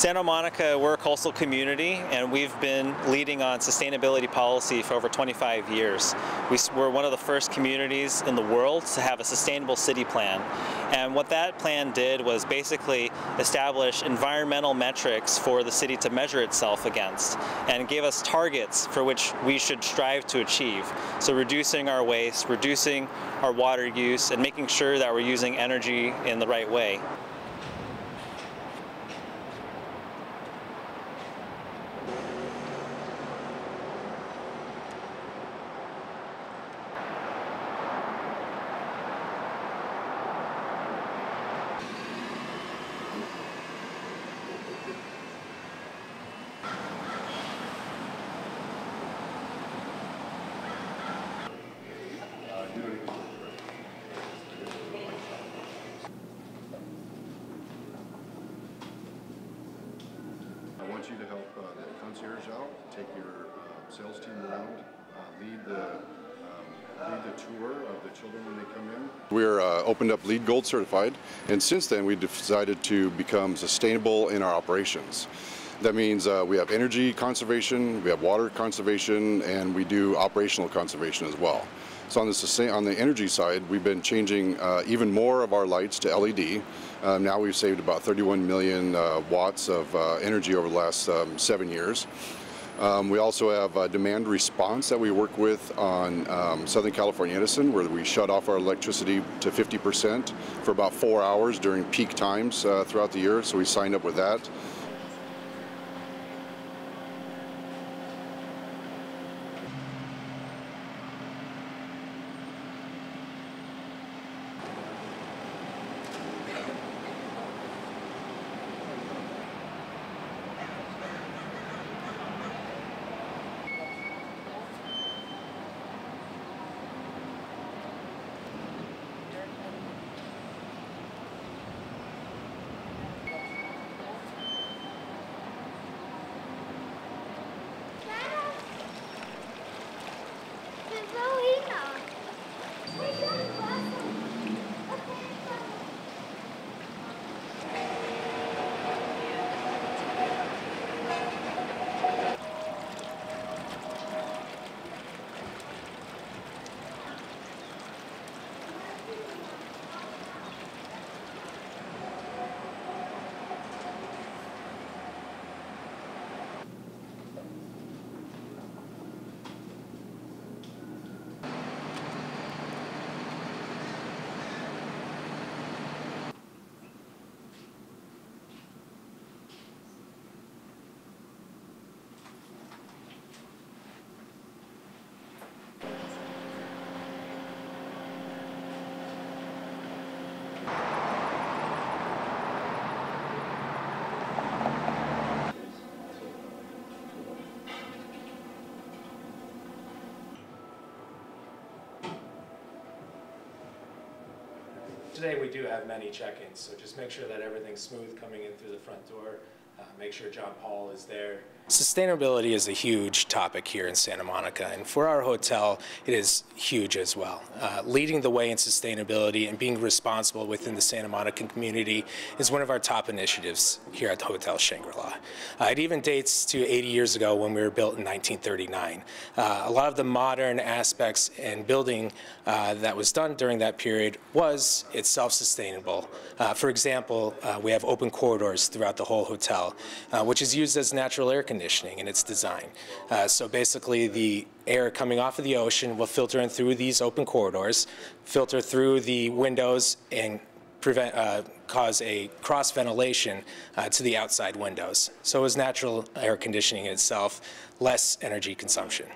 Santa Monica, we're a coastal community and we've been leading on sustainability policy for over 25 years. We, are one of the first communities in the world to have a sustainable city plan. And what that plan did was basically establish environmental metrics for the city to measure itself against and gave us targets for which we should strive to achieve. So reducing our waste, reducing our water use, and making sure that we're using energy in the right way. To help uh, the concierge out, take your uh, sales team around, uh, lead the um, lead the tour of the children when they come in. We're uh, opened up LEED Gold certified, and since then we decided to become sustainable in our operations. That means uh, we have energy conservation, we have water conservation, and we do operational conservation as well. So on the, on the energy side, we've been changing uh, even more of our lights to LED. Um, now we've saved about 31 million uh, watts of uh, energy over the last um, seven years. Um, we also have uh, demand response that we work with on um, Southern California Edison, where we shut off our electricity to 50% for about four hours during peak times uh, throughout the year. So we signed up with that. Today we do have many check-ins, so just make sure that everything's smooth coming in through the front door. Uh, make sure John Paul is there Sustainability is a huge topic here in Santa Monica, and for our hotel, it is huge as well. Uh, leading the way in sustainability and being responsible within the Santa Monica community is one of our top initiatives here at the Hotel Shangri-La. Uh, it even dates to 80 years ago when we were built in 1939. Uh, a lot of the modern aspects and building uh, that was done during that period was itself sustainable. Uh, for example, uh, we have open corridors throughout the whole hotel, which is used as natural air conditioning conditioning in its design. Uh, so basically the air coming off of the ocean will filter in through these open corridors, filter through the windows and prevent, uh, cause a cross ventilation uh, to the outside windows. So it was natural air conditioning itself, less energy consumption.